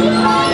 Yeah.